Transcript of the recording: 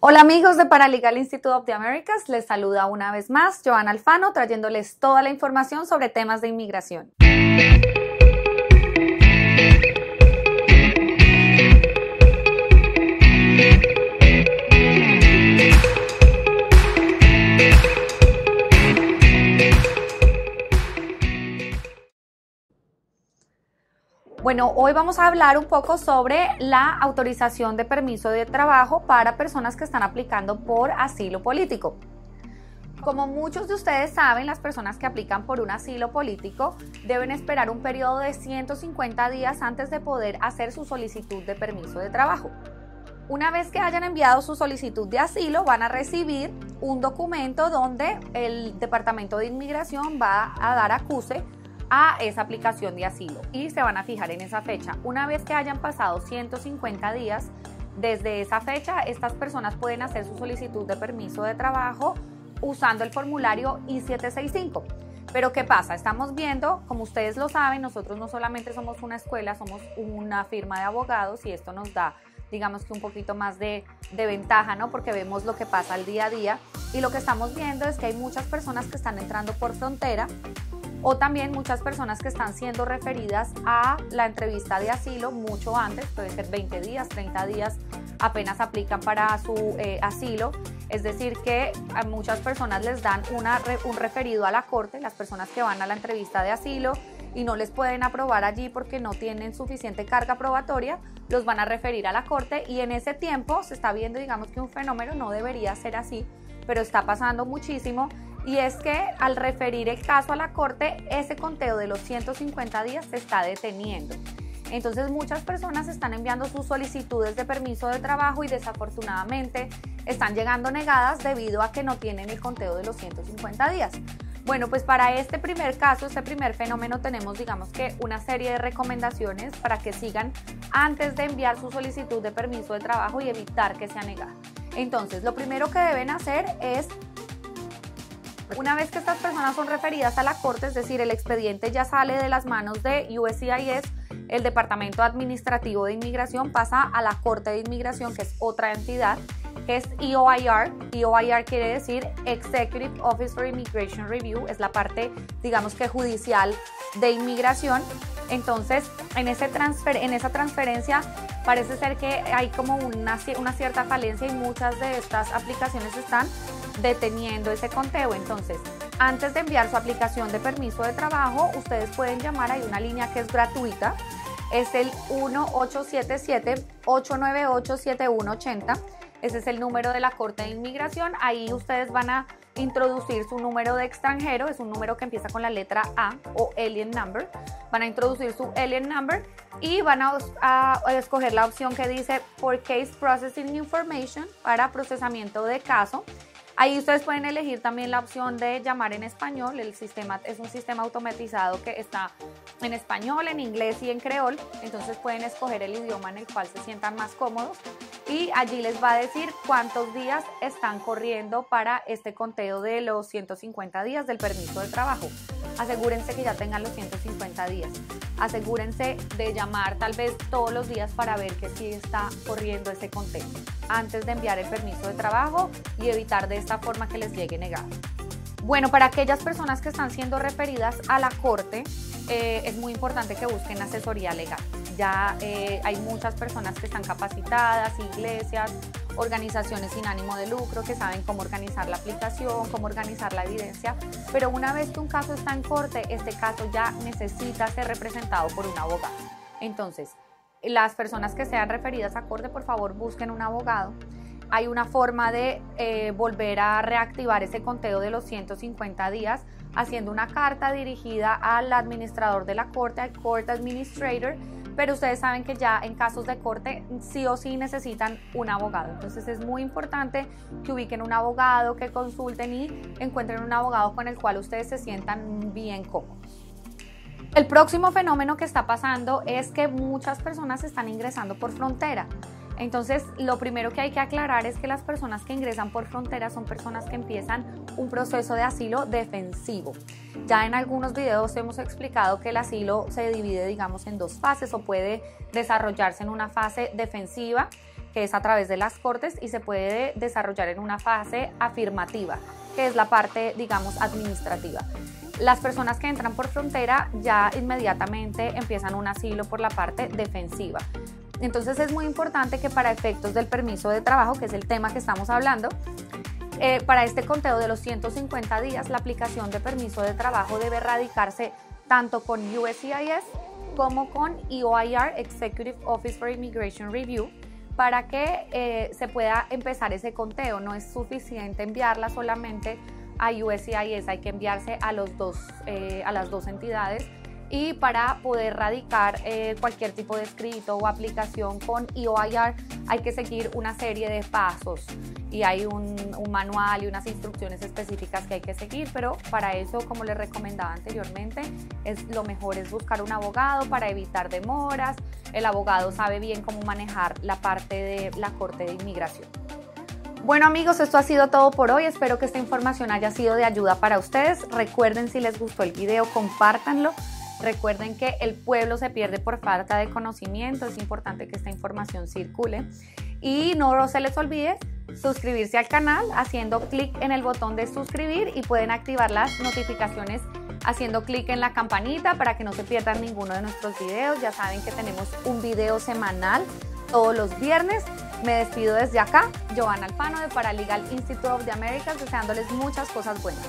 Hola amigos de Paralegal Institute of the Americas, les saluda una vez más Joana Alfano trayéndoles toda la información sobre temas de inmigración. Bueno, hoy vamos a hablar un poco sobre la autorización de permiso de trabajo para personas que están aplicando por asilo político. Como muchos de ustedes saben, las personas que aplican por un asilo político deben esperar un periodo de 150 días antes de poder hacer su solicitud de permiso de trabajo. Una vez que hayan enviado su solicitud de asilo, van a recibir un documento donde el Departamento de Inmigración va a dar acuse a esa aplicación de asilo y se van a fijar en esa fecha. Una vez que hayan pasado 150 días, desde esa fecha estas personas pueden hacer su solicitud de permiso de trabajo usando el formulario I-765. Pero ¿qué pasa? Estamos viendo, como ustedes lo saben, nosotros no solamente somos una escuela, somos una firma de abogados y esto nos da, digamos que un poquito más de, de ventaja, ¿no? Porque vemos lo que pasa al día a día y lo que estamos viendo es que hay muchas personas que están entrando por frontera o también muchas personas que están siendo referidas a la entrevista de asilo mucho antes, puede ser 20 días, 30 días, apenas aplican para su eh, asilo. Es decir, que a muchas personas les dan un referido a la corte, las personas que van a la entrevista de asilo y no les pueden aprobar allí porque no tienen suficiente carga probatoria, los van a referir a la corte y en ese tiempo se está viendo, digamos que un fenómeno no debería ser así, pero está pasando muchísimo y es que al referir el caso a la Corte, ese conteo de los 150 días se está deteniendo. Entonces muchas personas están enviando sus solicitudes de permiso de trabajo y desafortunadamente están llegando negadas debido a que no tienen el conteo de los 150 días. Bueno, pues para este primer caso, este primer fenómeno, tenemos digamos que una serie de recomendaciones para que sigan antes de enviar su solicitud de permiso de trabajo y evitar que sea negada. Entonces, lo primero que deben hacer es una vez que estas personas son referidas a la corte, es decir, el expediente ya sale de las manos de USCIS, el Departamento Administrativo de Inmigración pasa a la Corte de Inmigración, que es otra entidad, que es EOIR. EOIR quiere decir Executive Office for Immigration Review, es la parte, digamos que judicial de inmigración. Entonces, en, ese transfer, en esa transferencia parece ser que hay como una, una cierta falencia y muchas de estas aplicaciones están deteniendo ese conteo. Entonces, antes de enviar su aplicación de permiso de trabajo, ustedes pueden llamar, hay una línea que es gratuita, es el 1877-898-7180. Ese es el número de la Corte de Inmigración. Ahí ustedes van a introducir su número de extranjero, es un número que empieza con la letra A o alien number. Van a introducir su alien number y van a, a, escoger la opción que dice for case processing information para procesamiento de caso. Ahí ustedes pueden elegir también la opción de llamar en español. El sistema es un sistema automatizado que está en español, en inglés y en creol. Entonces pueden escoger el idioma en el cual se sientan más cómodos y allí les va a decir cuántos días están corriendo para este conteo de los 150 días del permiso de trabajo. Asegúrense que ya tengan los 150 días. Asegúrense de llamar tal vez todos los días para ver que sí está corriendo ese conteo antes de enviar el permiso de trabajo y evitar de esta forma que les llegue negado. Bueno, para aquellas personas que están siendo referidas a la corte, eh, es muy importante que busquen asesoría legal. Ya eh, hay muchas personas que están capacitadas, iglesias, organizaciones sin ánimo de lucro que saben cómo organizar la aplicación, cómo organizar la evidencia, pero una vez que un caso está en corte, este caso ya necesita ser representado por un abogado. Entonces, las personas que sean referidas a corte, por favor, busquen un abogado. Hay una forma de eh, volver a reactivar ese conteo de los 150 días haciendo una carta dirigida al administrador de la corte, al court administrator, pero ustedes saben que ya en casos de corte sí o sí necesitan un abogado. Entonces es muy importante que ubiquen un abogado, que consulten y encuentren un abogado con el cual ustedes se sientan bien cómodos. El próximo fenómeno que está pasando es que muchas personas están ingresando por frontera. Entonces, lo primero que hay que aclarar es que las personas que ingresan por frontera son personas que empiezan un proceso de asilo defensivo. Ya en algunos videos hemos explicado que el asilo se divide, digamos, en dos fases o puede desarrollarse en una fase defensiva que es a través de las cortes y se puede desarrollar en una fase afirmativa, que es la parte, digamos, administrativa. Las personas que entran por frontera ya inmediatamente empiezan un asilo por la parte defensiva. Entonces es muy importante que para efectos del permiso de trabajo, que es el tema que estamos hablando, eh, para este conteo de los 150 días, la aplicación de permiso de trabajo debe radicarse tanto con USCIS como con EOIR, Executive Office for Immigration Review, para que eh, se pueda empezar ese conteo. No es suficiente enviarla solamente a USCIS, hay que enviarse a, eh, a las dos entidades y para poder radicar eh, cualquier tipo de escrito o aplicación con EOIR hay que seguir una serie de pasos y hay un, manual y unas instrucciones específicas que hay que seguir, pero para eso, como les recomendaba anteriormente, es lo mejor es buscar un abogado para evitar demoras. El abogado sabe bien cómo manejar la parte de la Corte de Inmigración. Bueno amigos, esto ha sido todo por hoy. Espero que esta información haya sido de ayuda para ustedes. Recuerden si les gustó el video, compártanlo Recuerden que el pueblo se pierde por falta de conocimiento, es importante que esta información circule. Y no se les olvide suscribirse al canal haciendo clic en el botón de suscribir y pueden activar las notificaciones haciendo clic en la campanita para que no se pierdan ninguno de nuestros videos. Ya saben que tenemos un video semanal todos los viernes. Me despido desde acá, Joana Alfano de Paralegal Institute of the Americas, deseándoles muchas cosas buenas.